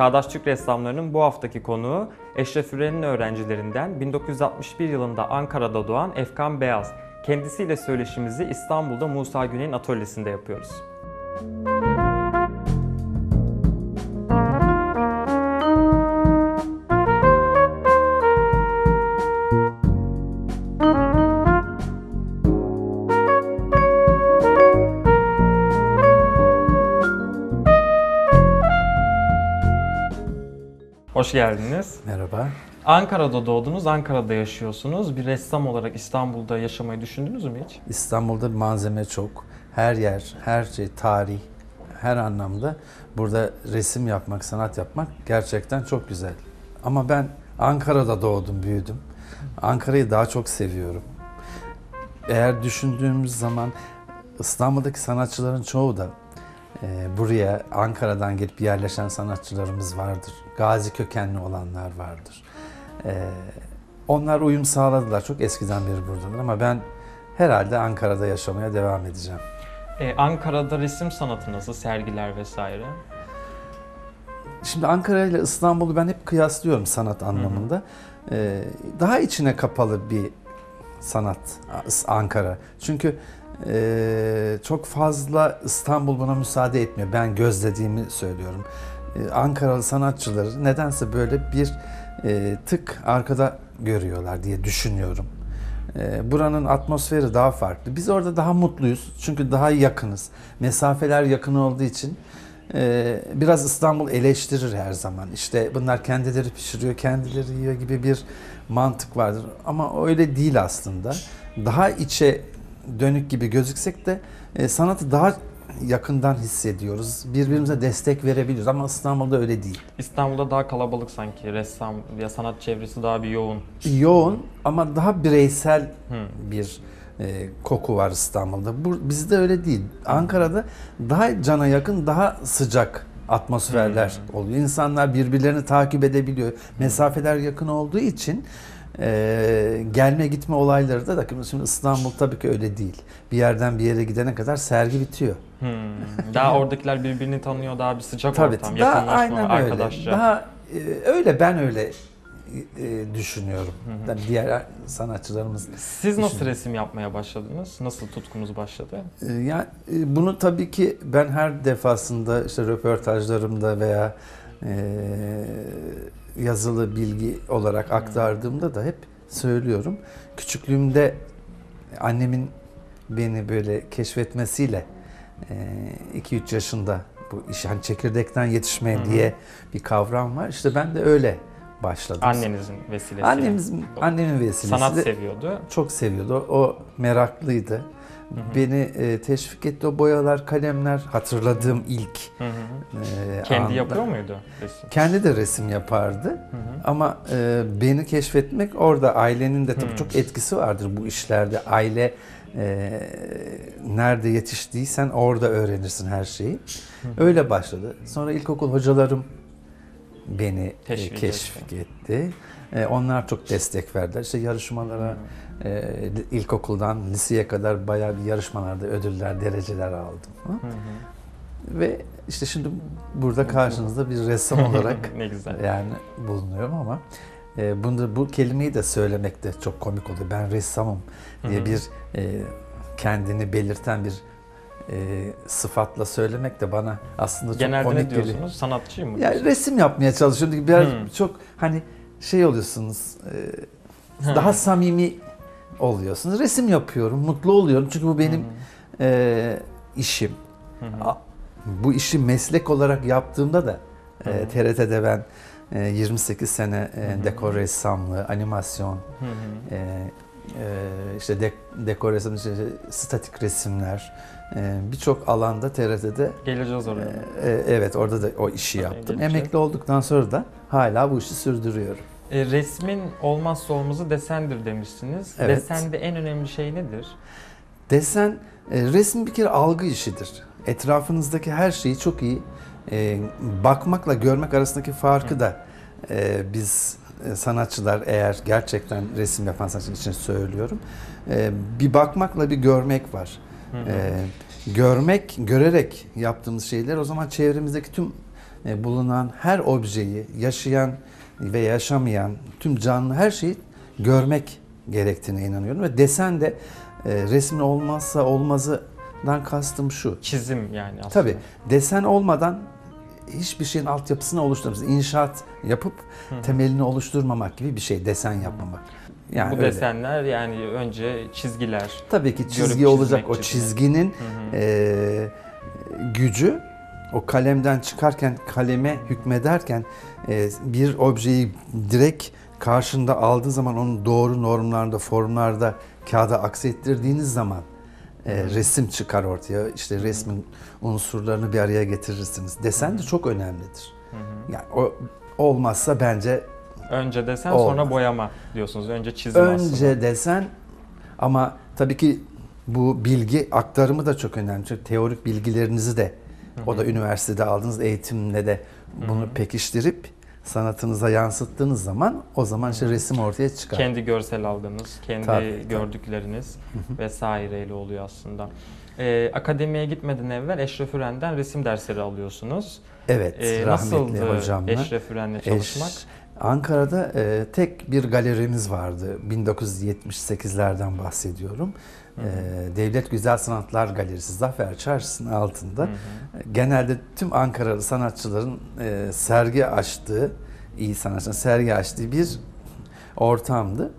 Çağdaş Türk ressamlarının bu haftaki konuğu Eşref Üren'in öğrencilerinden 1961 yılında Ankara'da doğan Efkan Beyaz. Kendisiyle söyleşimizi İstanbul'da Musa Güney'in atölyesinde yapıyoruz. Hoş geldiniz. Merhaba. Ankara'da doğdunuz, Ankara'da yaşıyorsunuz. Bir ressam olarak İstanbul'da yaşamayı düşündünüz mü hiç? İstanbul'da malzeme çok. Her yer, her şey, tarih, her anlamda burada resim yapmak, sanat yapmak gerçekten çok güzel. Ama ben Ankara'da doğdum, büyüdüm. Ankara'yı daha çok seviyorum. Eğer düşündüğümüz zaman İstanbul'daki sanatçıların çoğu da buraya Ankara'dan gelip yerleşen sanatçılarımız vardır. Gazi kökenli olanlar vardır. E, onlar uyum sağladılar. Çok eskiden beri buradalar ama ben herhalde Ankara'da yaşamaya devam edeceğim. Ee, Ankara'da resim sanatı nasıl, sergiler vesaire? Şimdi Ankara ile İstanbul'u ben hep kıyaslıyorum sanat anlamında. Ee, daha içine kapalı bir sanat Ankara. Çünkü e, çok fazla İstanbul buna müsaade etmiyor. Ben gözlediğimi söylüyorum. Ee, Ankaralı sanatçıları nedense böyle bir e, tık arkada görüyorlar diye düşünüyorum. Ee, buranın atmosferi daha farklı. Biz orada daha mutluyuz çünkü daha yakınız. Mesafeler yakın olduğu için e, biraz İstanbul eleştirir her zaman. İşte bunlar kendileri pişiriyor, kendileri yiyor gibi bir mantık vardır. Ama öyle değil aslında. Daha içe dönük gibi gözüksek de e, sanatı daha yakından hissediyoruz. Birbirimize destek verebiliyoruz ama İstanbul'da öyle değil. İstanbul'da daha kalabalık sanki. Ressam ya sanat çevresi daha bir yoğun. Yoğun ama daha bireysel Hı. bir e, koku var İstanbul'da. Bu, bizde öyle değil. Ankara'da daha cana yakın, daha sıcak atmosferler oluyor. İnsanlar birbirlerini takip edebiliyor. Mesafeler yakın olduğu için e, gelme gitme olayları da da şimdi İstanbul tabii ki öyle değil. Bir yerden bir yere gidene kadar sergi bitiyor. Hmm. Daha oradakiler birbirini tanıyor, daha bir sıcak Tabii ortam, daha yakınlaşma, aynen öyle. arkadaşça. Daha e, öyle ben öyle e, düşünüyorum. Tabii diğer sanatçılarımız Siz nasıl resim yapmaya başladınız? Nasıl tutkunuz başladı? Ee, Yani e, bunu tabii ki ben her defasında işte röportajlarımda veya e, yazılı bilgi olarak aktardığımda da hep söylüyorum. Küçüklüğümde annemin beni böyle keşfetmesiyle 2-3 yaşında bu iş hani çekirdekten yetişme diye bir kavram var. İşte ben de öyle başladım. Annenizin vesilesiyle. Annemiz, annemin vesilesiyle Sanat seviyordu. çok seviyordu. O meraklıydı. Beni e, teşvik etti o boyalar, kalemler hatırladığım ilk Hı hı. e, Kendi anda. yapıyor muydu resim? Kendi de resim yapardı. Hı hı. Ama e, beni keşfetmek orada ailenin de tabii Hı. çok etkisi vardır bu işlerde. Aile e, nerede yetiştiysen orada öğrenirsin her şeyi. Öyle başladı. Sonra ilkokul hocalarım beni e, Teşvik keşfik etti. E, onlar çok destek verdiler. İşte yarışmalara e, ilkokuldan liseye kadar bayağı bir yarışmalarda ödüller, dereceler aldım. Hı? Hı. Ve işte şimdi burada karşınızda bir ressam olarak ne güzel. yani bulunuyorum ama e, bunu bu kelimeyi de söylemek de çok komik oluyor. Ben ressamım diye bir e, kendini belirten bir e, sıfatla söylemek de bana aslında çok Genelde komik ne geliyor. diyorsunuz? Sanatçı mı? Ya resim yapmaya çalışıyorum. Biraz Hmm. çok hani şey oluyorsunuz. e, daha samimi oluyorsunuz. Resim yapıyorum, mutlu oluyorum çünkü bu benim e, işim. A- Bu işi meslek olarak yaptığımda da e. TRT'de ben e, 28 sene e, dekor ressamlığı, animasyon, e, e, işte dek, dekor ressamlığı, işte statik resimler, e, birçok alanda TRT'de Geleceğiz oraya. e, e, evet orada da o işi yaptım. geleceğiz. Emekli olduktan sonra da hala bu işi sürdürüyorum. E, resmin olmazsa olmazı desendir demişsiniz. Evet. Desende en önemli şey nedir? Desen, e, resim bir kere algı işidir. Etrafınızdaki her şeyi çok iyi e, bakmakla görmek arasındaki farkı da e, biz e, sanatçılar eğer gerçekten resim yapan sanatçılar için söylüyorum. E, bir bakmakla bir görmek var. Hı hı. E, görmek, görerek yaptığımız şeyler o zaman çevremizdeki tüm e, bulunan her objeyi, yaşayan ve yaşamayan tüm canlı her şeyi görmek gerektiğine inanıyorum. Ve desen de e, resmin olmazsa olmazından kastım şu. Çizim yani aslında. Tabii desen olmadan hiçbir şeyin altyapısını oluşturamaz. İnşaat yapıp temelini oluşturmamak gibi bir şey desen yapmamak. Yani Bu öyle. desenler yani önce çizgiler. Tabii ki çizgi olacak. çizmek, O çizginin Hı hı. e, gücü o kalemden çıkarken kaleme hükmederken e, bir objeyi direkt karşında aldığı zaman onun doğru normlarda, formlarda kağıda aksettirdiğiniz zaman e, resim çıkar ortaya. İşte resmin unsurlarını bir araya getirirsiniz. Desen de çok önemlidir. Yani o olmazsa bence Önce desen Olmaz. sonra boyama diyorsunuz. Önce çizim önce aslında. desen ama tabii ki bu bilgi aktarımı da çok önemli. Çünkü teorik bilgilerinizi de o da üniversitede aldığınız eğitimle de bunu pekiştirip sanatınıza yansıttığınız zaman o zaman işte resim ortaya çıkar. Kendi görsel algınız, kendi Tabii, tabii. gördükleriniz vesaireyle oluyor aslında. Ee, akademiye gitmeden evvel Eşref Üren'den resim dersleri alıyorsunuz. evet, Ee, rahmetli nasıldı hocamla. Eşref Üren'le çalışmak? Eş- Ankara'da e, tek bir galerimiz vardı. 1978'lerden bahsediyorum. Hı hı. E, Devlet Güzel Sanatlar Galerisi Zafer Çarşısı'nın altında. Hı hı. Genelde tüm Ankaralı sanatçıların e, sergi açtığı, iyi sanatçıların sergi açtığı bir ortamdı.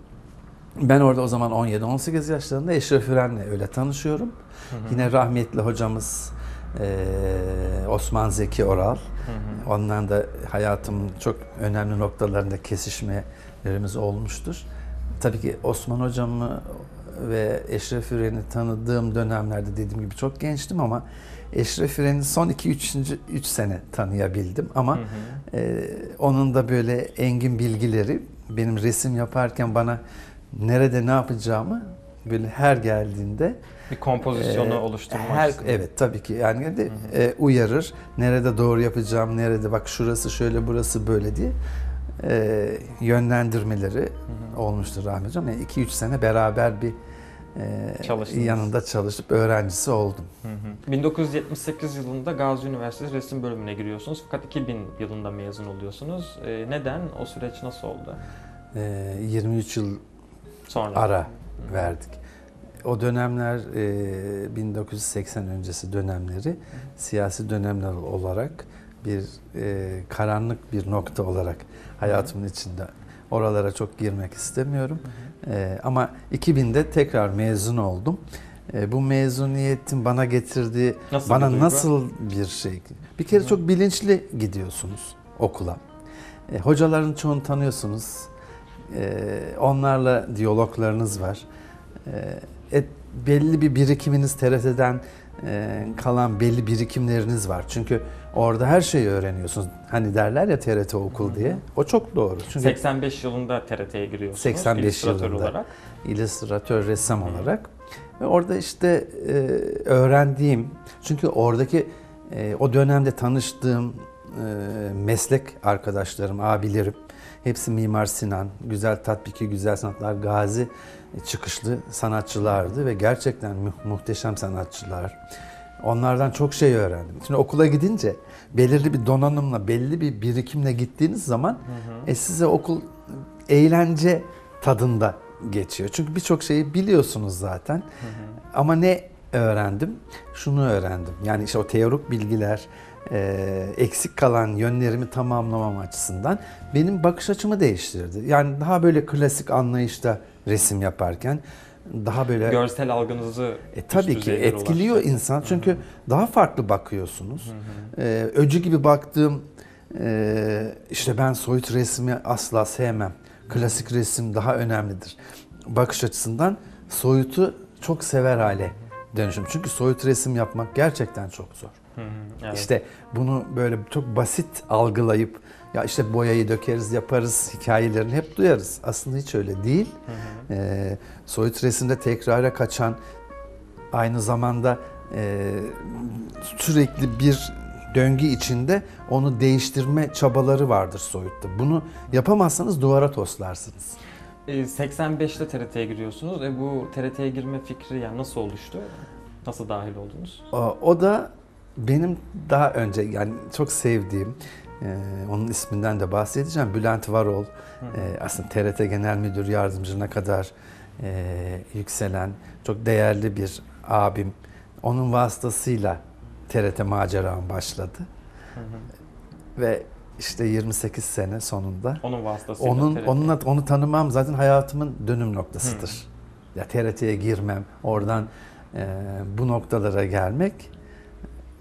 Ben orada o zaman 17-18 yaşlarında Eşref Üren'le öyle tanışıyorum. Hı hı. Yine rahmetli hocamız e, Osman Zeki Oral. Hı hı. Ondan da hayatımın çok önemli noktalarında kesişmelerimiz olmuştur. Tabii ki Osman hocamı ve Eşref Üren'i tanıdığım dönemlerde dediğim gibi çok gençtim ama Eşref Üren'i son 2-3. 3 sene tanıyabildim ama Hı hı. e, onun da böyle engin bilgileri benim resim yaparken bana nerede ne yapacağımı böyle her geldiğinde Bir kompozisyonu ee, oluşturmak her. Evet tabii ki yani de, Hı hı. e, uyarır. Nerede doğru yapacağım, nerede bak şurası şöyle burası böyle diye e, yönlendirmeleri Hı hı. olmuştur Rahmi Hocam. Yani 2-3 sene beraber bir e, Çalıştınız. yanında çalışıp öğrencisi oldum. Hı hı. 1978 yılında Gazi Üniversitesi Resim Bölümüne giriyorsunuz fakat 2000 yılında mezun oluyorsunuz. Ee, neden? O süreç nasıl oldu? E, 23 yıl Sonra. ara Hı hı. verdik. O dönemler e, 1980 öncesi dönemleri siyasi dönemler olarak bir e, karanlık bir nokta olarak hayatımın içinde. Oralara çok girmek istemiyorum. E, ama 2000'de tekrar mezun oldum. E, bu mezuniyetin bana getirdiği, Nasıl bir bana duygu? nasıl bir şey? Bir kere çok bilinçli gidiyorsunuz okula. E, hocaların çoğunu tanıyorsunuz. E, onlarla diyaloglarınız var. E, e, belli bir birikiminiz TRT'den e, kalan belli birikimleriniz var. Çünkü orada her şeyi öğreniyorsunuz. Hani derler ya TRT okul diye. O çok doğru. Çünkü 85 yılında TRT'ye giriyorsunuz. 85 illüstratör yılında. olarak. illüstratör, ressam olarak. Ve orada işte e, öğrendiğim, çünkü oradaki e, o dönemde tanıştığım e, meslek arkadaşlarım, abilerim, hepsi Mimar Sinan, Güzel Tatbiki, Güzel Sanatlar, Gazi çıkışlı sanatçılardı ve gerçekten mu- muhteşem sanatçılar. Onlardan çok şey öğrendim. Şimdi okula gidince belirli bir donanımla, belli bir birikimle gittiğiniz zaman Hı hı. e size okul eğlence tadında geçiyor. Çünkü birçok şeyi biliyorsunuz zaten. Hı hı. Ama ne öğrendim? Şunu öğrendim. Yani işte o teorik bilgiler, e, eksik kalan yönlerimi tamamlamam açısından benim bakış açımı değiştirdi. Yani daha böyle klasik anlayışta resim yaparken daha böyle Görsel algınızı e, tabii ki etkiliyor ulaştı. insan çünkü daha farklı bakıyorsunuz. Hı hı. Ee, öcü gibi baktığım e, işte ben soyut resmi asla sevmem. Klasik resim daha önemlidir. Bakış açısından soyutu çok sever hale dönüşüm. Çünkü soyut resim yapmak gerçekten çok zor. Hı hı. Evet. İşte bunu böyle çok basit algılayıp ya işte boyayı dökeriz yaparız hikayelerini hep duyarız. Aslında hiç öyle değil. Hı hı. Ee, soyut resimde tekrara kaçan aynı zamanda e, sürekli bir döngü içinde onu değiştirme çabaları vardır soyutta. Bunu yapamazsanız duvara toslarsınız. Ee, 85'te TRT'ye giriyorsunuz. E bu TRT'ye girme fikri yani nasıl oluştu? Nasıl dahil oldunuz? O, o da benim daha önce yani çok sevdiğim e, onun isminden de bahsedeceğim. Bülent Varol e, aslında TRT Genel Müdür Yardımcına kadar e, yükselen çok değerli bir abim. Onun vasıtasıyla TRT maceram başladı ve işte 28 sene sonunda Onun vasıtasıyla onun TRT. onunla onu tanımam zaten hayatımın dönüm noktasıdır. Ya TRT'ye girmem, oradan e, bu noktalara gelmek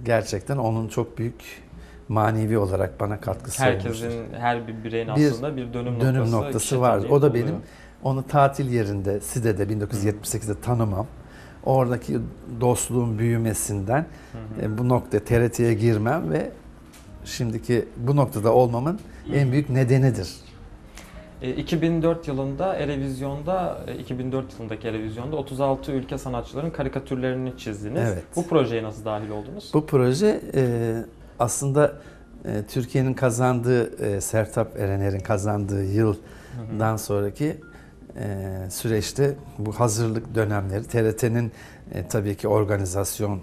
gerçekten onun çok büyük manevi olarak bana katkısı olmuştur. Herkesin, her bir bireyin Bir aslında bir dönüm, dönüm noktası, noktası var. O da oluyor. benim onu tatil yerinde Side'de 1978'de tanımam. Oradaki dostluğun büyümesinden Hı hı. e, bu nokta TRT'ye girmem ve şimdiki bu noktada olmamın en büyük nedenidir. E, 2004 yılında Erevizyon'da, e, 2004 yılındaki Erevizyon'da 36 ülke sanatçıların karikatürlerini çizdiniz. Evet. Bu projeye nasıl dahil oldunuz? Bu proje e, aslında e, Türkiye'nin kazandığı, e, Sertap Erener'in kazandığı yıldan sonraki e, süreçte bu hazırlık dönemleri TRT'nin e, tabii ki organizasyonu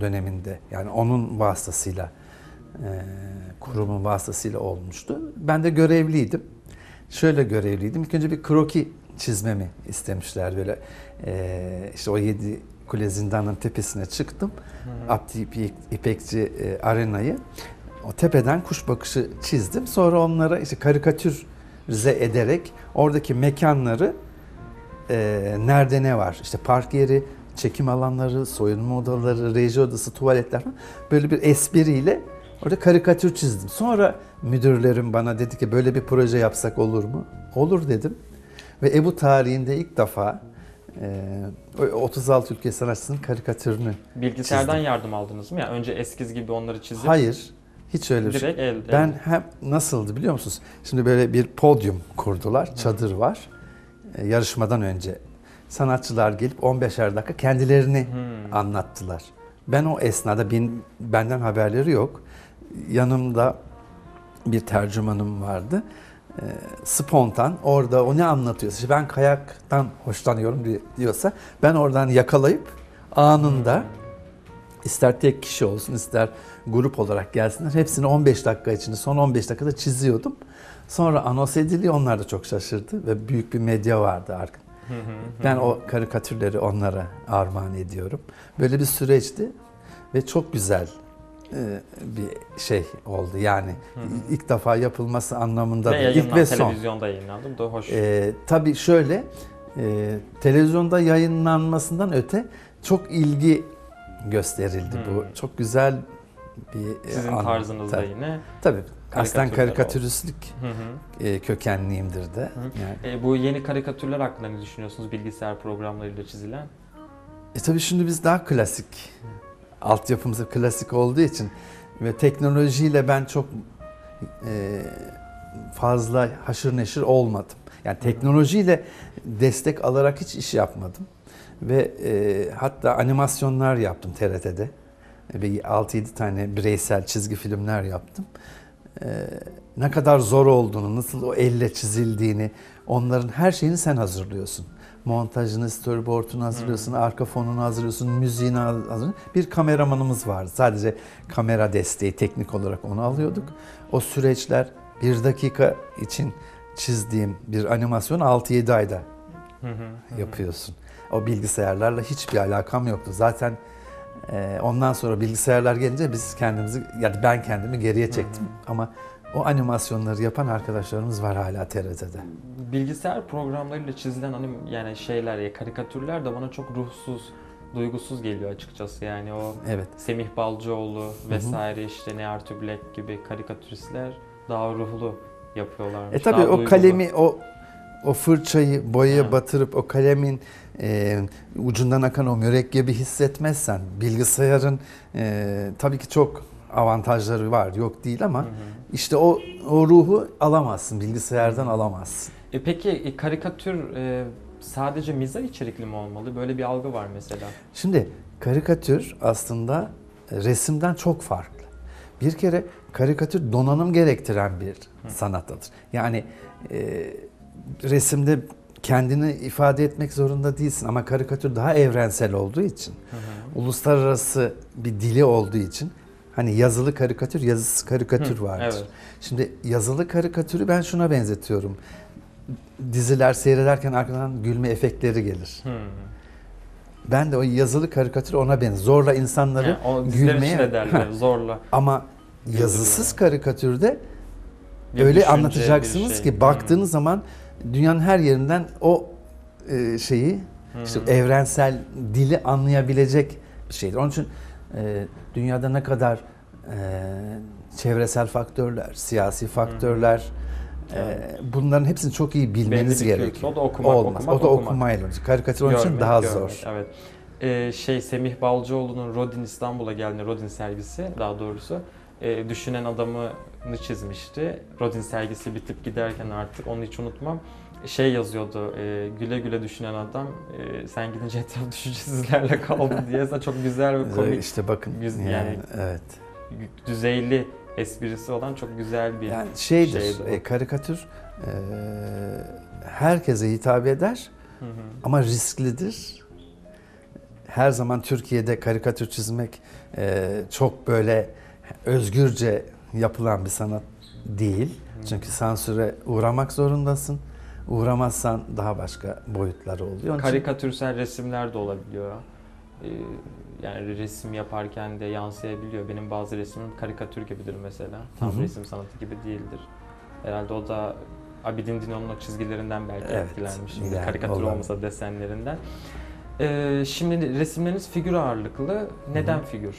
döneminde yani onun vasıtasıyla e, kurumun vasıtasıyla olmuştu. Ben de görevliydim. Şöyle görevliydim. İlk önce bir kroki çizmemi istemişler böyle. E, işte o yedi kule zindanın tepesine çıktım. Abdi İpek- İpekçi e, arenayı o tepeden kuş bakışı çizdim. Sonra onlara işte karikatürize ederek oradaki mekanları e, nerede ne var? İşte park yeri, çekim alanları, soyunma odaları, reji odası, tuvaletler falan. Böyle bir espriyle orada karikatür çizdim. Sonra müdürlerim bana dedi ki böyle bir proje yapsak olur mu? Olur dedim. Ve Ebu tarihinde ilk defa e, o 36 ülke sanatçısının karikatürünü. Bilgisayardan Çizdim. yardım aldınız mı? Yani önce eskiz gibi onları çizip Hayır, hiç öyle bir şey. direkt elde. Ben hem nasıldı biliyor musunuz? Şimdi böyle bir podyum kurdular, çadır var. E, yarışmadan önce sanatçılar gelip 15'er dakika kendilerini Hmm. anlattılar. Ben o esnada bin, benden haberleri yok. Yanımda bir tercümanım vardı. E, spontan orada o ne anlatıyorsa, işte ben kayaktan hoşlanıyorum di- diyorsa ben oradan yakalayıp anında ister tek kişi olsun ister grup olarak gelsinler hepsini 15 dakika içinde son 15 dakikada çiziyordum. Sonra anons ediliyor onlar da çok şaşırdı ve büyük bir medya vardı arka. Ben o karikatürleri onlara armağan ediyorum. Böyle bir süreçti ve çok güzel bir şey oldu yani Hı hı. ilk defa yapılması anlamında Ve ilk ve son. televizyonda yayınlandı. Bu da hoş. Ee, tabii şöyle e, televizyonda yayınlanmasından öte çok ilgi gösterildi Hmm. bu. Çok güzel bir Sizin an- tarzınızda tabii, yine. tabii. Aslen karikatüristlik Hı hı. e, kökenliyimdir de. Hı. Yani. E, bu yeni karikatürler hakkında ne düşünüyorsunuz bilgisayar programlarıyla çizilen? E tabii şimdi biz daha klasik, altyapımız klasik olduğu için ve teknolojiyle ben çok e, fazla haşır neşir olmadım. Yani teknolojiyle destek alarak hiç iş yapmadım. Ve e, hatta animasyonlar yaptım TRT'de. Ve 6-7 tane bireysel çizgi filmler yaptım. E, ne kadar zor olduğunu, nasıl o elle çizildiğini, onların her şeyini sen hazırlıyorsun. Montajını, storyboard'unu hazırlıyorsun, arka fonunu hazırlıyorsun, müziğini hazırlıyorsun. Bir kameramanımız vardı. Sadece kamera desteği teknik olarak onu alıyorduk. O süreçler bir dakika için çizdiğim bir animasyon 6-7 ayda yapıyorsun. O bilgisayarlarla hiçbir alakam yoktu. Zaten e, ondan sonra bilgisayarlar gelince biz kendimizi, yani ben kendimi geriye çektim. Ama o animasyonları yapan arkadaşlarımız var hala TRT'de. Bilgisayar programlarıyla çizilen anim yani şeyler ya karikatürler de bana çok ruhsuz, duygusuz geliyor açıkçası. Yani o Evet. Semih Balcıoğlu vesaire işte ne Arthur Black gibi karikatüristler daha ruhlu yapıyorlarmış. E tabii o duygulu. kalemi, o o fırçayı boyaya Evet. batırıp o kalemin e, ucundan akan o mürekkebi hissetmezsen bilgisayarın e, tabii ki çok avantajları var yok değil ama Hı hı. işte o o ruhu alamazsın bilgisayardan alamazsın. E peki e, karikatür e, sadece mizah içerikli mi olmalı? Böyle bir algı var mesela. Şimdi karikatür aslında e, resimden çok farklı. Bir kere karikatür donanım gerektiren bir sanatıdır. Yani e, resimde kendini ifade etmek zorunda değilsin ama karikatür daha evrensel olduğu için, uluslararası bir dili olduğu için hani yazılı karikatür, yazısız karikatür Hı, vardır. evet. Şimdi yazılı karikatürü ben şuna benzetiyorum. Diziler seyrederken arkadan gülme efektleri gelir. Hmm. Ben de o yazılı karikatür ona benzer. Zorla insanları Yani o gülmeye de derler zorla. ama yazısız karikatürde Bir öyle anlatacaksınız şey. ki baktığınız zaman dünyanın her yerinden o e, şeyi Hmm. işte Hmm. evrensel dili anlayabilecek şeydir. Onun için e, dünyada ne kadar e, çevresel faktörler, siyasi faktörler e, bunların hepsini çok iyi bilmeniz Belli bir gerekiyor. O da okumak, Olmaz. okumak, o da okumak. okumayla. Karikatür onun için daha görmek, zor. Evet. Ee, şey Semih Balcıoğlu'nun Rodin İstanbul'a geldiğinde Rodin sergisi daha doğrusu e, düşünen adamını çizmişti. Rodin sergisi bitip giderken artık onu hiç unutmam. Şey yazıyordu, e, güle güle düşünen adam, e, sen gidince etraf düşüncesizlerle kaldı diye Aslında çok güzel ve komik, İşte bakın Güzel, yani, yani- evet. düzeyli esprisi olan çok güzel bir Yani şeydir, şeydi e, karikatür e, herkese hitap eder Hı hı. ama risklidir. Her zaman Türkiye'de karikatür çizmek e, çok böyle özgürce yapılan bir sanat değil. Çünkü sansüre uğramak zorundasın. Uğramazsan daha başka boyutları oluyor. Onun için- Karikatürsel resimler de olabiliyor. Ee, yani resim yaparken de yansıyabiliyor. Benim bazı resmim karikatür gibidir mesela. Tam Hı hı. resim sanatı gibi değildir. Herhalde o da Abidin Dino'nun o çizgilerinden belki Evet, etkilenmiş. yani karikatür olabilir. olmasa desenlerinden. Ee, şimdi resimleriniz figür ağırlıklı. Neden figür?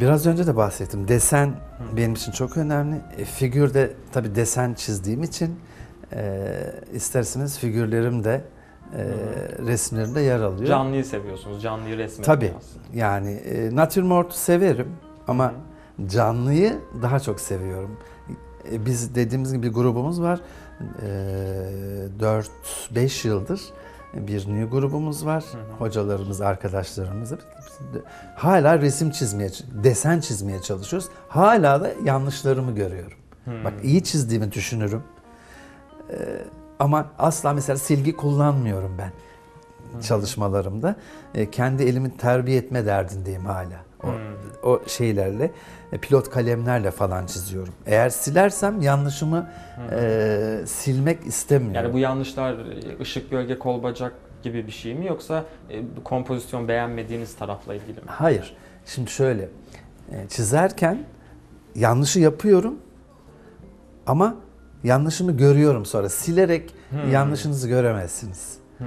Biraz önce de bahsettim. Desen Hı. benim için çok önemli. E, figürde tabii desen çizdiğim için e, isterseniz figürlerim de e, resimlerimde yer alıyor. Canlıyı seviyorsunuz. Canlıyı resmetmeyi Tabii. aslında. Yani e, natürmort'u severim ama Hı. canlıyı daha çok seviyorum. E, biz dediğimiz gibi bir grubumuz var. E, 4-5 yıldır bir new grubumuz var. Hı hı. Hocalarımız, arkadaşlarımız. Hala resim çizmeye, desen çizmeye çalışıyoruz. Hala da yanlışlarımı görüyorum. Hmm. Bak iyi çizdiğimi düşünürüm. E, ama asla mesela silgi kullanmıyorum ben Hı. çalışmalarımda. E, kendi elimi terbiye etme derdindeyim hala. O, Hmm. o şeylerle, e, pilot kalemlerle falan çiziyorum. Eğer silersem yanlışımı Hı. e, silmek istemiyorum. Yani bu yanlışlar ışık, gölge, kol, bacak gibi bir şey mi yoksa e, kompozisyon beğenmediğiniz tarafla ilgili mi? Hayır. Şimdi şöyle, e, çizerken yanlışı yapıyorum ama yanlışımı görüyorum sonra. Silerek Hmm. yanlışınızı göremezsiniz. Hmm.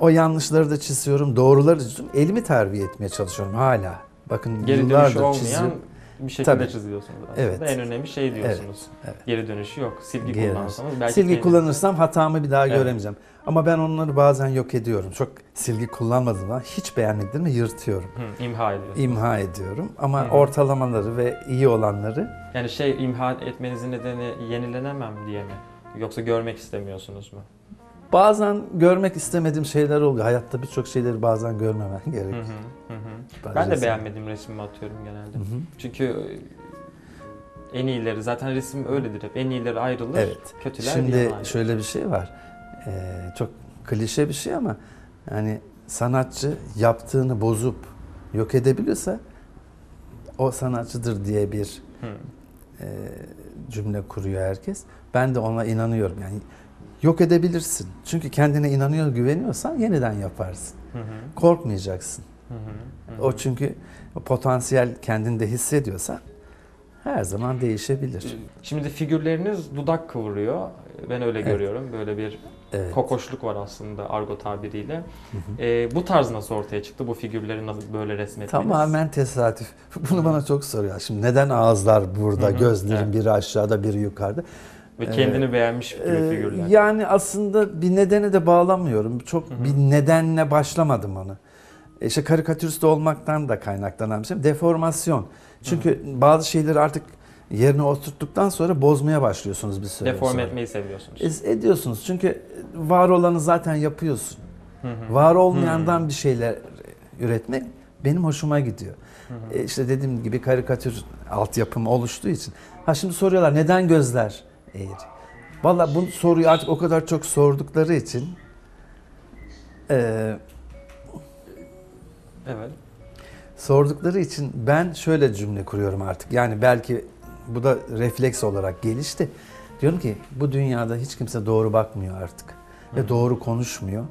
O yanlışları da çiziyorum, doğruları da çiziyorum. Elimi terbiye etmeye çalışıyorum hala. Bakın Geri dönüşü yıllardır olmayan çiziyorum. Bir şekilde Tabii. çiziyorsunuz aslında. Evet. En önemli şey diyorsunuz. evet. Geri dönüşü yok. Silgi Geri kullansanız belki Silgi kendiniz- kullanırsam hatamı bir daha Evet. göremeyeceğim. Ama ben onları bazen yok ediyorum. Çok silgi kullanmadığım zaman hiç beğenmediğimi yırtıyorum. Hı, imha ediyorsunuz. İmha ediyorum. Ama Hı ortalamaları ve iyi olanları Yani şey imha etmenizin nedeni yenilenemem diye mi? Yoksa görmek istemiyorsunuz mu? bazen görmek istemediğim şeyler oluyor. Hayatta birçok şeyleri bazen görmemen gerekiyor. hı, hı Bazı Ben de resim- beğenmediğim resmimi atıyorum genelde. Hı hı. Çünkü e, en iyileri zaten resim öyledir hep. En iyileri ayrılır. Evet. Kötüler Şimdi ayrılır. şöyle bir şey var. Ee, çok klişe bir şey ama yani sanatçı yaptığını bozup yok edebiliyorsa o sanatçıdır diye bir e, cümle kuruyor herkes. Ben de ona inanıyorum. Yani yok edebilirsin. Çünkü kendine inanıyor, güveniyorsan yeniden yaparsın. Hı hı, Korkmayacaksın. Hı hı, hı O hı. çünkü potansiyel kendinde hissediyorsan her zaman değişebilir. Şimdi figürleriniz dudak kıvırıyor. Ben öyle Evet. görüyorum. Böyle bir Evet. kokoşluk var aslında argo tabiriyle. Hı hı. Ee, bu tarz nasıl ortaya çıktı? Bu figürleri nasıl böyle resmetmeniz? Tamamen tesadüf. Bunu bana çok soruyor. Şimdi neden ağızlar burada, Hı hı, gözlerin evet. biri aşağıda, biri yukarıda? Ve kendini beğenmiş gibi Ee, figürler. yani aslında bir nedeni de bağlamıyorum. Çok Hı hı. bir nedenle başlamadım onu. E İşte karikatürist olmaktan da kaynaklanan bir şey. Deformasyon. Çünkü bazı şeyleri artık yerine oturttuktan sonra bozmaya başlıyorsunuz bir süre Deforme sonra. etmeyi seviyorsunuz. E, ediyorsunuz çünkü var olanı zaten yapıyorsun. Hı hı. Var olmayandan bir şeyler üretmek benim hoşuma gidiyor. Hı hı. E işte dediğim gibi karikatür altyapım oluştuğu için. Ha şimdi soruyorlar neden gözler eğri? Valla bu soruyu artık o kadar çok sordukları için e, Evet. sordukları için ben şöyle cümle kuruyorum artık. Yani belki bu da refleks olarak gelişti. Diyorum ki bu dünyada hiç kimse doğru bakmıyor artık ve doğru konuşmuyor.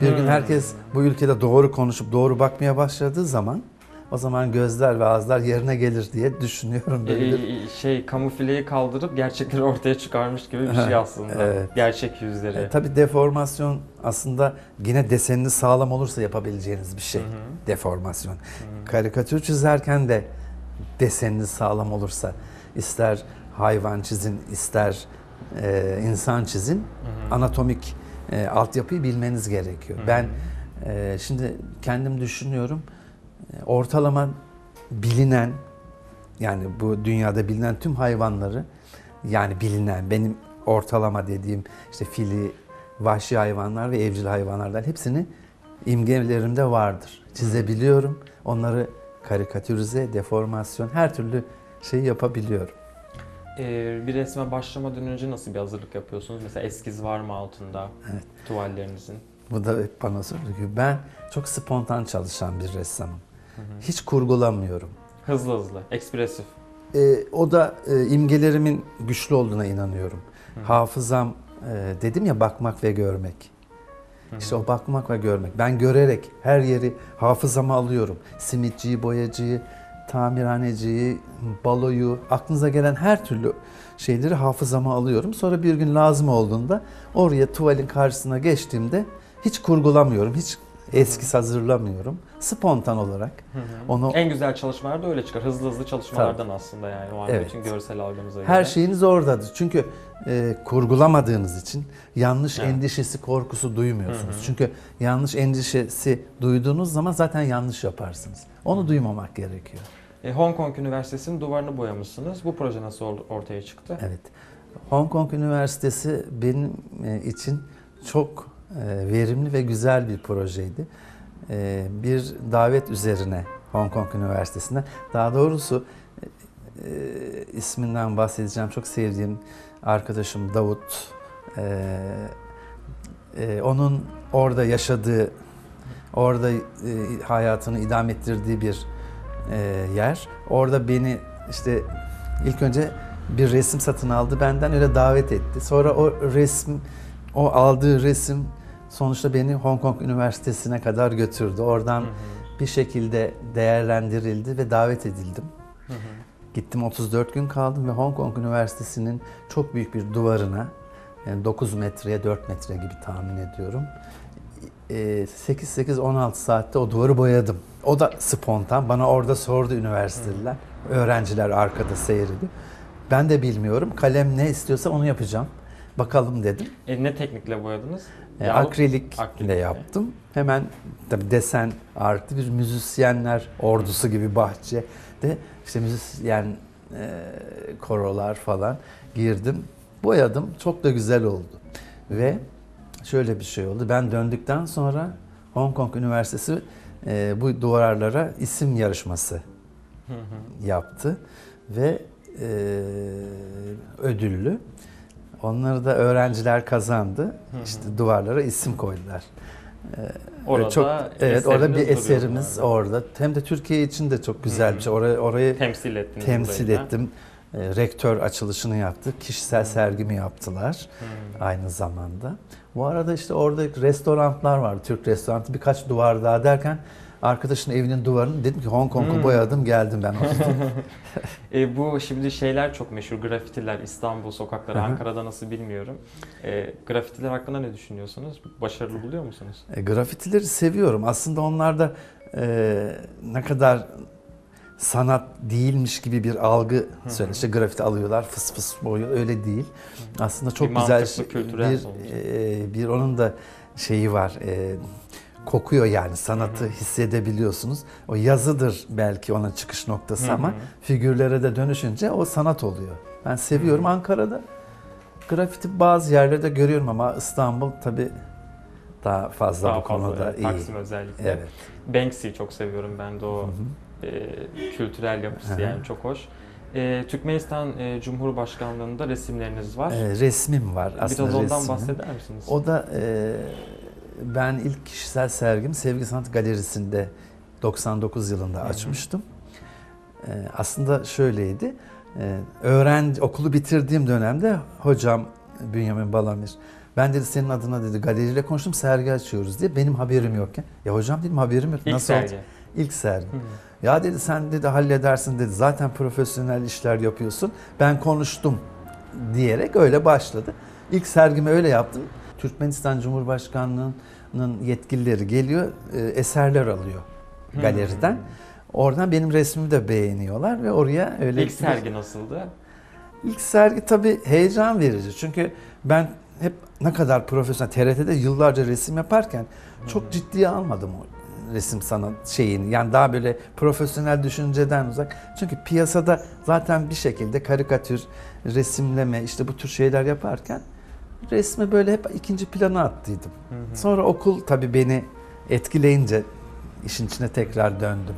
Bir gün herkes bu ülkede doğru konuşup doğru bakmaya başladığı zaman o zaman gözler ve ağızlar yerine gelir diye düşünüyorum. Böyle Ee, şey kamufleyi kaldırıp gerçekleri ortaya çıkarmış gibi bir şey aslında. Evet. Gerçek yüzleri. E, tabii deformasyon aslında yine desenini sağlam olursa yapabileceğiniz bir şey. Hı hı. Deformasyon. Hı. Karikatür çizerken de deseniniz sağlam olursa ister hayvan çizin ister e, insan çizin Hı hı. anatomik e, altyapıyı bilmeniz gerekiyor. Hı hı. Ben e, şimdi kendim düşünüyorum ortalama bilinen yani bu dünyada bilinen tüm hayvanları yani bilinen benim ortalama dediğim işte fili, vahşi hayvanlar ve evcil hayvanlardan hepsini imgelerimde vardır. Çizebiliyorum. Onları karikatürize, deformasyon her türlü şeyi yapabiliyorum. Ee, bir resme başlamadan önce nasıl bir hazırlık yapıyorsunuz? Mesela eskiz var mı altında Evet. tuvallerinizin? Bu da hep bana soruluyor. Ben çok spontan çalışan bir ressamım. Hı hı. Hiç kurgulamıyorum. Hızlı hızlı, ekspresif. E, o da e, imgelerimin güçlü olduğuna inanıyorum. Hı. Hafızam e, dedim ya bakmak ve görmek. Hı. İşte o bakmak ve görmek. Ben görerek her yeri hafızama alıyorum. Simitçiyi, boyacıyı, tamirhaneciyi, baloyu, aklınıza gelen her türlü şeyleri hafızama alıyorum. Sonra bir gün lazım olduğunda oraya tuvalin karşısına geçtiğimde hiç kurgulamıyorum, hiç eskiz hazırlamıyorum. Spontan olarak Hı hı. onu En güzel çalışmalar da öyle çıkar. Hızlı hızlı çalışmalardan aslında yani o an Evet. bütün görsel algımıza göre. her şeyiniz oradadır. Çünkü e, kurgulamadığınız için yanlış Evet. endişesi, korkusu duymuyorsunuz. Çünkü yanlış endişesi duyduğunuz zaman zaten yanlış yaparsınız. Onu duymamak gerekiyor. E, Hong Kong Üniversitesi'nin duvarını boyamışsınız. Bu proje nasıl or- ortaya çıktı? Evet. Hong Kong Üniversitesi benim e, için çok verimli ve güzel bir projeydi. E, Bir davet üzerine Hong Kong Üniversitesi'ne, daha doğrusu e, e, isminden bahsedeceğim. Çok sevdiğim arkadaşım Davut. E, Onun orada yaşadığı, orada hayatını idam ettirdiği bir yer. Orada beni işte ilk önce bir resim satın aldı benden öyle davet etti. Sonra o resim, o aldığı resim sonuçta beni Hong Kong Üniversitesi'ne kadar götürdü. Oradan Hı hı. bir şekilde değerlendirildi ve davet edildim. Hı hı. Gittim 34 gün kaldım ve Hong Kong Üniversitesi'nin çok büyük bir duvarına yani 9 metreye 4 metre gibi tahmin ediyorum. 8-8-16 saatte o duvarı boyadım. O da spontan. Bana orada sordu üniversiteliler. Öğrenciler arkada seyredi. Ben de bilmiyorum. Kalem ne istiyorsa onu yapacağım. Bakalım dedim. E, ne teknikle boyadınız? E, akrilik akrilikle. ile yaptım. Hemen tabii desen artı bir müzisyenler ordusu gibi bahçede işte müzisyen e, korolar falan girdim. Boyadım. Çok da güzel oldu. Ve şöyle bir şey oldu. Ben döndükten sonra Hong Kong Üniversitesi e, bu duvarlara isim yarışması yaptı ve e, ödüllü. Onları da öğrenciler kazandı. hı. İşte duvarlara isim koydular. Orada çok evet orada bir eserimiz orada. Hem de Türkiye için de çok güzel Hı. bir şey. Orayı, orayı Temsil ettiniz. temsil da. ettim. E, rektör açılışını yaptık. Kişisel sergimi yaptılar Hı. aynı zamanda. Bu arada işte orada restoranlar vardı. Türk restoranı birkaç duvar daha derken arkadaşın evinin duvarını dedim ki Hong Kong'u Hmm. boyadım geldim ben. E, bu şimdi şeyler çok meşhur. Grafitiler İstanbul sokakları. Ankara'da nasıl bilmiyorum. E, grafitiler hakkında ne düşünüyorsunuz? Başarılı buluyor musunuz? E, grafitileri seviyorum. Aslında onlar da e, ne kadar sanat değilmiş gibi bir algı söyle. İşte grafiti alıyorlar fıs fıs boyuyor. Öyle değil. Aslında çok Bir güzel mantıklı, şey- bir sonuç. e, bir onun da şeyi var. E, kokuyor yani sanatı Hı hı. hissedebiliyorsunuz. O yazıdır belki onun çıkış noktası Hı ama figürlere de dönüşünce o sanat oluyor. Ben seviyorum Hı. Ankara'da. Grafiti bazı yerlerde görüyorum ama İstanbul tabii daha fazla Daha bu fazla, konuda evet, iyi. Taksim özellikle. Evet. Banksy'yi çok seviyorum ben de o e, kültürel yapısı Hı hı. yani çok hoş. Ee, Türkmenistan e, Cumhurbaşkanlığında resimleriniz var. Ee, resmim var aslında Biraz ondan resmim. bahseder misiniz? O da e, ben ilk kişisel sergimi Sevgi Sanat Galerisi'nde 99 yılında açmıştım. E, aslında şöyleydi. E, öğrenci okulu bitirdiğim dönemde hocam Bünyamin Balamir ben dedi senin adına dedi galeriyle konuştum sergi açıyoruz diye benim haberim yokken. Ya hocam dedim haberim yok. İlk Nasıl oldu? sergi. İlk sergi. Hı. Ya dedi sen dedi halledersin dedi. Zaten profesyonel işler yapıyorsun. Ben konuştum diyerek öyle başladı. İlk sergimi öyle yaptım. Türkmenistan Cumhurbaşkanlığı'nın yetkilileri geliyor, e, eserler alıyor Hı. galeriden. Oradan benim resmimi de beğeniyorlar ve oraya öyle İlk sergi nasıldı? İlk sergi tabii heyecan verici. Çünkü ben hep ne kadar profesyonel TRT'de yıllarca resim yaparken çok ciddiye almadım o resim sanat şeyini. Yani daha böyle profesyonel düşünceden uzak. Çünkü piyasada zaten bir şekilde karikatür, resimleme işte bu tür şeyler yaparken resmi böyle hep ikinci plana attıydım. Hı hı. Sonra okul tabii beni etkileyince işin içine tekrar döndüm.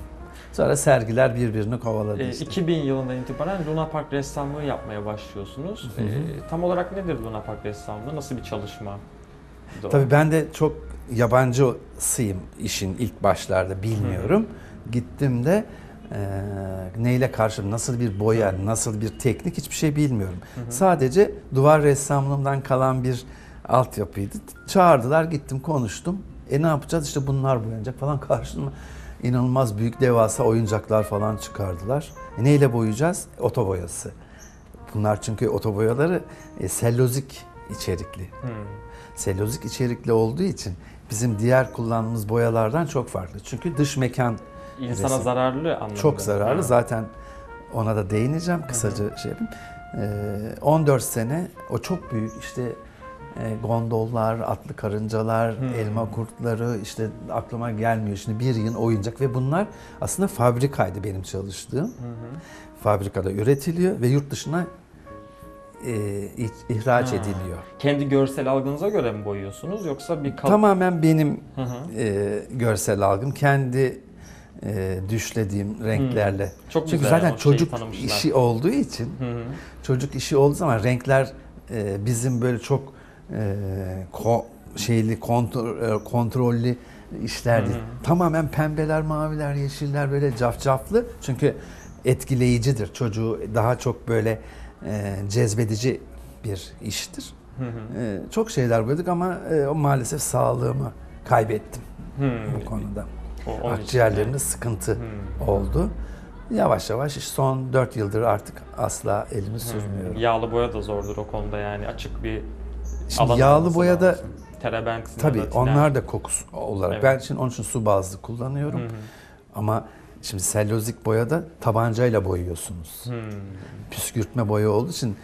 Sonra sergiler birbirini kovaladı Ee, işte. 2000 yılından itibaren Luna Park ressamlığı yapmaya başlıyorsunuz. Hı hı. Ee, tam olarak nedir Luna Park ressamlığı? Nasıl bir çalışma? o? Tabii ben de çok yabancısıyım işin ilk başlarda bilmiyorum. Gittim de e, neyle karşı nasıl bir boya, nasıl bir teknik hiçbir şey bilmiyorum. Hı hı. Sadece duvar ressamlığımdan kalan bir altyapıydı. Çağırdılar gittim konuştum. E ne yapacağız işte bunlar boyanacak falan karşıma inanılmaz büyük devasa oyuncaklar falan çıkardılar. E neyle boyayacağız? Oto boyası. Bunlar çünkü oto boyaları e, sellozik içerikli Hı. selülozik içerikli olduğu için bizim diğer kullandığımız boyalardan çok farklı. Çünkü dış mekan İnsana Resim. zararlı anlamında. çok zararlı. Ha. Zaten ona da değineceğim. Kısaca şey yapayım. Ee, 14 sene o çok büyük işte e, gondollar, atlı karıncalar, Hı. elma kurtları işte aklıma gelmiyor şimdi bir yıl oyuncak ve bunlar aslında fabrikaydı benim çalıştığım. Hı hı. Fabrikada üretiliyor ve yurt dışına e, ihraç Ha. ediliyor. Kendi görsel algınıza göre mi boyuyorsunuz yoksa bir kal- Tamamen benim Hı hı. e, görsel algım kendi e, düşlediğim renklerle. Çok Çünkü güzel zaten çocuk işi olduğu için Hı hı. çocuk işi olduğu zaman renkler e, bizim böyle çok e, ko- şeyli kontrol, e, kontrollü işler değil. Hı hı. Tamamen pembeler, maviler, yeşiller böyle cafcaflı. Çünkü etkileyicidir. Çocuğu daha çok böyle e, cezbedici bir iştir. Hı hı. E, çok şeyler boyadık ama e, maalesef sağlığımı kaybettim Hı. bu konuda. O- için Akciğerlerimde sıkıntı Hı. oldu. Yavaş yavaş son 4 yıldır artık asla elimi sürmüyorum. Yağlı boya da zordur o konuda yani açık bir Şimdi yağlı boyada lazım. Terebenk, tabii sinematik, onlar da kokusu olarak. Evet. Ben şimdi onun için su bazlı Hı kullanıyorum. hı. Ama şimdi sellozik boyada tabancayla boyuyorsunuz. Hı. Püskürtme boya olduğu için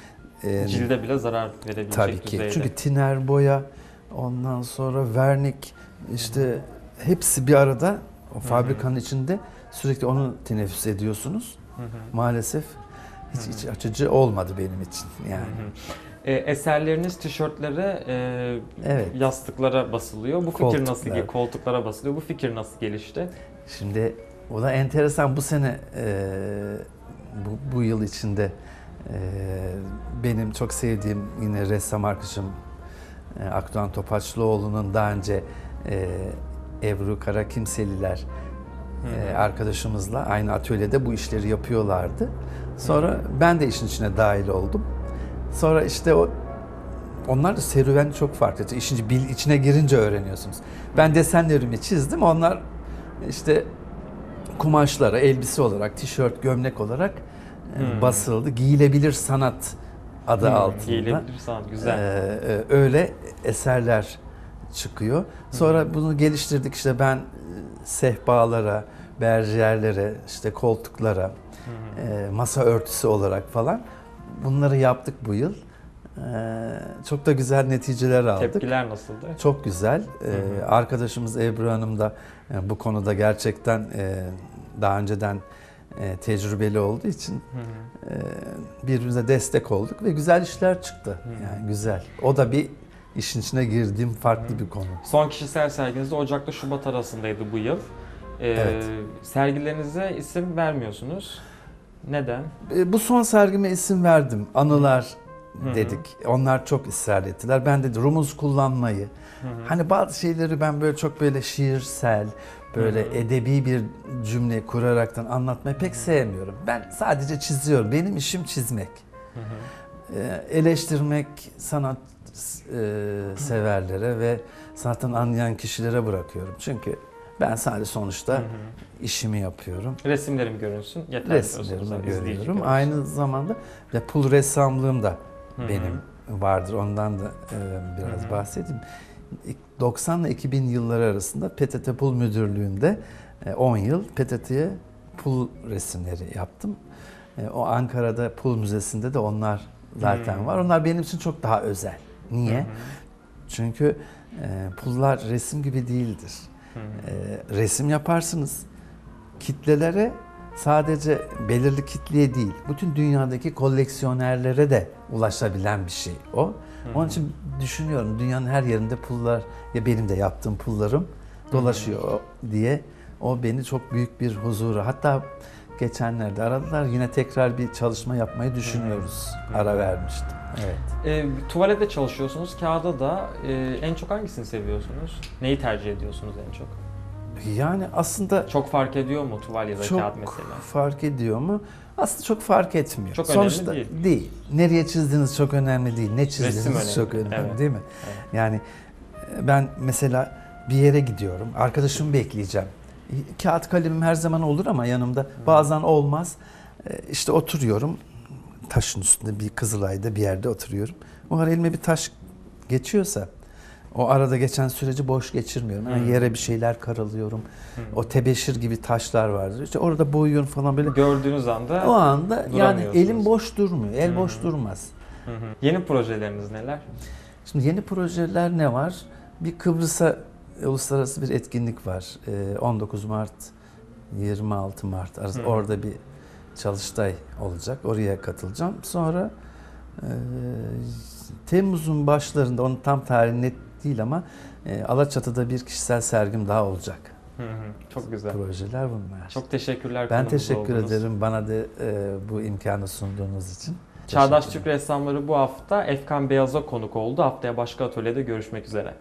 e, Cilde bile zarar verebilecek tabii ki. düzeyde. Çünkü tiner boya, ondan sonra vernik işte hepsi bir arada o fabrikanın içinde sürekli onu teneffüs ediyorsunuz. Hı hı. Maalesef hiç Hı hı. iç açıcı olmadı benim için yani. Hı hı. E, eserleriniz tişörtlere, e, Evet. yastıklara basılıyor. Bu fikir nasıl Koltuklar. ge- koltuklara basılıyor? Bu fikir nasıl gelişti? Şimdi o da enteresan bu sene e, bu, bu yıl içinde e, benim çok sevdiğim yine ressam arkadaşım e, Akdoğan Topaçlıoğlu'nun daha önce e, Ebru Kara Kimseliler Hı hı. e, arkadaşımızla aynı atölyede bu işleri yapıyorlardı. Sonra ben de işin içine dahil oldum. Sonra işte o onlar da serüven çok farklı. İşin bil, içine girince öğreniyorsunuz. Ben desenlerimi çizdim. Onlar işte kumaşlara, elbise olarak, tişört, gömlek olarak Hmm. basıldı. Giyilebilir sanat adı Hı, altında. Giyilebilir sanat, güzel. Ee, öyle eserler çıkıyor. Sonra bunu geliştirdik işte ben e, sehpalara, berjerlere, işte koltuklara, e, masa örtüsü olarak falan bunları yaptık bu yıl. Ee, çok da güzel neticeler aldık. Tepkiler nasıldı? Çok güzel. Arkadaşımız Ebru Hanım da e, bu konuda gerçekten e, daha önceden e, tecrübeli olduğu için e, birbirimize destek olduk ve güzel işler çıktı. Yani güzel. O da bir işin içine girdiğim farklı bir konu. Son kişisel serginiz de Ocak'ta Şubat arasındaydı bu yıl. Ee, Evet. Sergilerinize isim vermiyorsunuz. Neden? E, Bu son sergime isim verdim. Anılar Hı dedik. Onlar çok ısrar ettiler. Ben de rumuz kullanmayı. Hani bazı şeyleri ben böyle çok böyle şiirsel, böyle edebi bir cümle kuraraktan anlatmayı pek sevmiyorum. Ben sadece çiziyorum. Benim işim çizmek. Hı hı. E, Eleştirmek sanat e, severlere ve sanattan anlayan kişilere bırakıyorum. Çünkü ben sadece sonuçta Hı hı. işimi yapıyorum. Resimlerim görünsün. Yeter Resimlerimi görüyorum. Aynı zamanda ve pul ressamlığım da Hı hı. benim vardır. Ondan da e, biraz Hı hı. bahsedeyim. 90 ile 2000 yılları arasında PTT Pul Müdürlüğü'nde e, 10 yıl PTT'ye pul resimleri yaptım. E, O Ankara'da Pul Müzesi'nde de onlar zaten Hı. var. Onlar benim için çok daha özel. Niye? Hı hı. Çünkü e, pullar resim gibi değildir. Hı hı. E, resim yaparsınız. Kitlelere sadece belirli kitleye değil, bütün dünyadaki koleksiyonerlere de ulaşabilen bir şey o. Onun için düşünüyorum dünyanın her yerinde pullar ya benim de yaptığım pullarım dolaşıyor diye. O beni çok büyük bir huzura. Hatta geçenlerde aradılar yine tekrar bir çalışma yapmayı düşünüyoruz. Ara vermiştim. Evet. E, tuvalette çalışıyorsunuz. Kağıda da e, en çok hangisini seviyorsunuz? Neyi tercih ediyorsunuz en çok? Yani aslında Çok fark ediyor mu tuval ya da çok kağıt mesela? fark ediyor mu? Aslında çok fark etmiyor. Çok önemli Sonuçta değil. Nereye çizdiğiniz çok önemli değil. Ne çizdiğiniz önemli. çok önemli Evet. değil mi? Evet. Yani e, ben mesela bir yere gidiyorum. Arkadaşımı bekleyeceğim. Kağıt kalemim her zaman olur ama yanımda bazen olmaz. E, İşte oturuyorum. Taşın üstünde bir Kızılay'da bir yerde oturuyorum. O ara elime bir taş geçiyorsa o arada geçen süreci boş geçirmiyorum. Yani yere bir şeyler karalıyorum. O tebeşir gibi taşlar vardır. İşte orada boyuyorum falan böyle. Gördüğünüz anda O anda yani elim boş durmuyor. El Hı boş durmaz. Hı. yeni projeleriniz neler? Şimdi yeni projeler ne var? Bir Kıbrıs'a uluslararası bir etkinlik var. Ee, 19 Mart 26 Mart arası Hı. orada bir çalıştay olacak. Oraya katılacağım. Sonra e, Temmuz'un başlarında onun tam tarihi net değil ama e, Alaçatı'da bir kişisel sergim daha olacak. Hı hı. Çok güzel. Projeler bunlar. Çok teşekkürler. ben teşekkür oldunuz. ederim bana da e, bu imkanı sunduğunuz için. Çağdaş Türk ressamları bu hafta Efkan Beyaz'a konuk oldu. Haftaya başka atölyede görüşmek üzere.